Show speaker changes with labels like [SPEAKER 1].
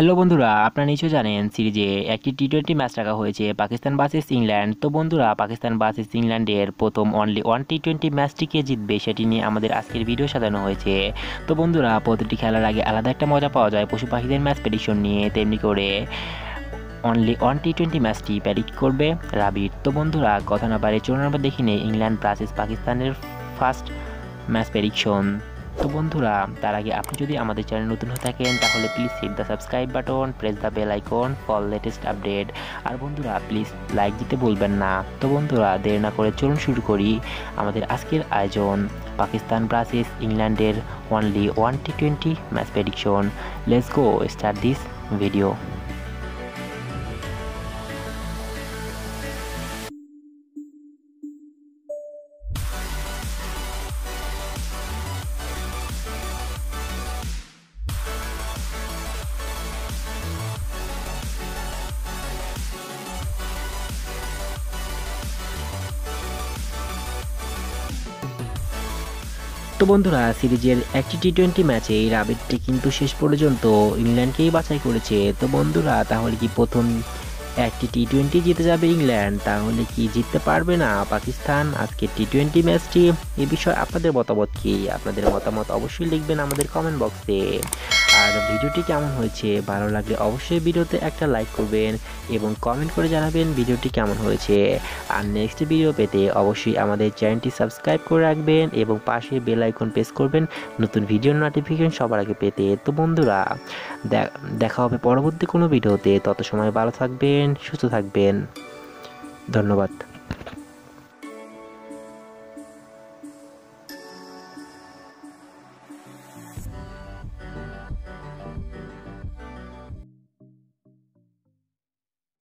[SPEAKER 1] Hello বন্ধুরা, আপনারা নিশ্চয়ই জানেন সিরিজে একটি টি টোয়েন্টি ম্যাচ রাখা হয়েছে পাকিস্তান ভার্সেস ইংল্যান্ড। তো বন্ধুরা, পাকিস্তান ভার্সেস ইংল্যান্ডের প্রথম অনলি ওয়ান টি টোয়েন্টি ম্যাচটিকে জিতবে, সেটি নিয়ে আমাদের আজকের ভিডিও সাজানো হয়েছে। তো বন্ধুরা, প্রতিটি খেলার আগে আলাদা একটা মজা পাওয়া যায় পশু পাখিদের ম্যাচ প্রেডিকশন নিয়ে, তেমনি করে অনলি ওয়ান টি টোয়েন্টি ম্যাচটি প্যাডিক্ট করবে রাবির। তো বন্ধুরা, কথা না পারে চলুন আমরা দেখি নেই ইংল্যান্ড ভার্সেস পাকিস্তানের ফার্স্ট ম্যাচ প্রেডিকশন তো বন্ধুরা, তার আগে আপনি যদি আমাদের চ্যানেল নতুন হয়ে থাকেন, তাহলে please hit the subscribe button press the bell icon for latest update আর বন্ধুরা প্লিজ লাইক দিতে বলবেন না। তো বন্ধুরা, দেরি না করে চলুন শুরু করি আমাদের আজকের আয়োজন। পাকিস্তান ব্রাসিস ইংল্যান্ডের only one T twenty match prediction let's go start this video তো বন্ধুরা, সিরিজের একটি টি টোয়েন্টি ম্যাচে রাবিডটি কিন্তু শেষ পর্যন্ত ইংল্যান্ডকেই বাছাই করেছে। তো বন্ধুরা, তাহলে কি প্রথম একটি টি টোয়েন্টি জিতে যাবে ইংল্যান্ড? তাহলে কি জিততে পারবে না পাকিস্তান? আজকে টি টোয়েন্টি ম্যাচটি এ বিষয়ে আপনাদের মতামত কি? আপনাদের মতামত অবশ্যই লিখবেন আমাদের কমেন্ট বক্সে আর ভিডিওটি কেমন হয়েছে, ভালো লাগলে অবশ্যই ভিডিওতে একটা লাইক করবেন এবং কমেন্ট করে জানাবেন ভিডিওটি কেমন হয়েছে। আর নেক্সট ভিডিও পেতে অবশ্যই আমাদের চ্যানেলটি সাবস্ক্রাইব করে রাখবেন এবং পাশে বেল আইকন প্রেস করবেন নতুন ভিডিওর নোটিফিকেশন সবার আগে পেতে। তো বন্ধুরা দেখা হবে পরবর্তী কোনো ভিডিওতে তত সময় ভালো থাকবেন, সুস্থ থাকবেন। ধন্যবাদ।